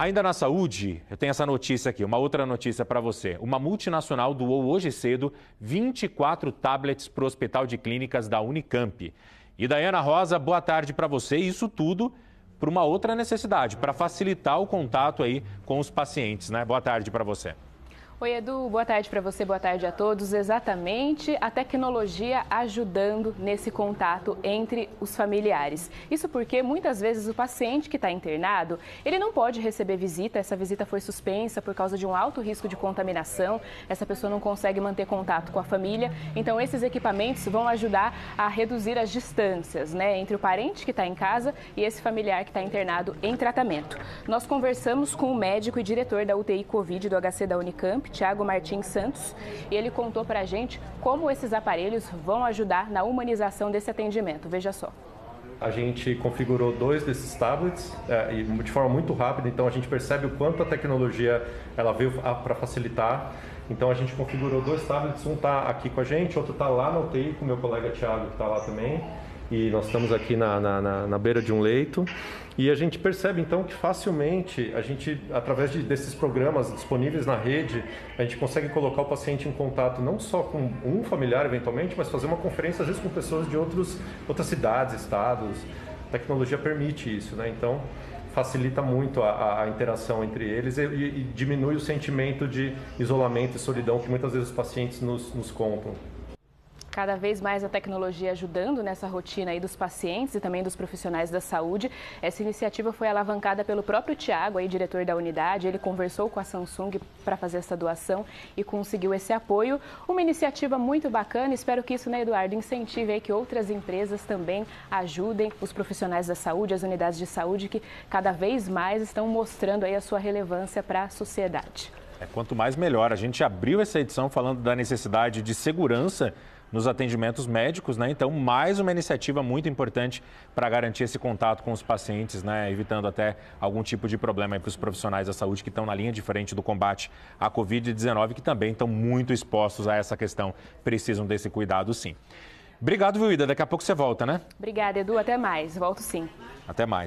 Ainda na saúde, eu tenho essa notícia aqui, uma outra notícia para você. Uma multinacional doou hoje cedo 24 tablets para o Hospital de Clínicas da Unicamp. E Dayana Rosa, boa tarde para você. Isso tudo por uma outra necessidade, para facilitar o contato aí com os pacientes, né? Boa tarde para você. Oi, Edu, boa tarde para você, boa tarde a todos. Exatamente a tecnologia ajudando nesse contato entre os familiares. Isso porque muitas vezes o paciente que está internado, ele não pode receber visita, essa visita foi suspensa por causa de um alto risco de contaminação, essa pessoa não consegue manter contato com a família. Então, esses equipamentos vão ajudar a reduzir as distâncias né, entre o parente que está em casa e esse familiar que está internado em tratamento. Nós conversamos com o médico e diretor da UTI Covid do HC da Unicamp, Tiago Martins Santos, e ele contou para a gente como esses aparelhos vão ajudar na humanização desse atendimento. Veja só. A gente configurou dois desses tablets é, de forma muito rápida, então a gente percebe o quanto a tecnologia ela veio para facilitar. Então a gente configurou dois tablets, um está aqui com a gente, outro está lá na UTI com meu colega Tiago que está lá também e nós estamos aqui na, na, na, na, beira de um leito e a gente percebe então que facilmente a gente, através de, desses programas disponíveis na rede, a gente consegue colocar o paciente em contato não só com um familiar eventualmente, mas fazer uma conferência às vezes com pessoas de outros, outras cidades, estados. A tecnologia permite isso, né? Então facilita muito a, a interação entre eles e, e, diminui o sentimento de isolamento e solidão que muitas vezes os pacientes nos, nos contam cada vez mais a tecnologia ajudando nessa rotina aí dos pacientes e também dos profissionais da saúde. Essa iniciativa foi alavancada pelo próprio Tiago, aí diretor da unidade. Ele conversou com a Samsung para fazer essa doação e conseguiu esse apoio. Uma iniciativa muito bacana. Espero que isso, né, Eduardo, incentive aí que outras empresas também ajudem os profissionais da saúde, as unidades de saúde que cada vez mais estão mostrando aí a sua relevância para a sociedade. É, quanto mais melhor. A gente abriu essa edição falando da necessidade de segurança nos atendimentos médicos, né? Então, mais uma iniciativa muito importante para garantir esse contato com os pacientes, né? Evitando até algum tipo de problema para os profissionais da saúde que estão na linha de frente do combate à Covid-19, que também estão muito expostos a essa questão, precisam desse cuidado sim. Obrigado, Vilida. Daqui a pouco você volta, né? Obrigada, Edu. Até mais. Volto sim. Até mais.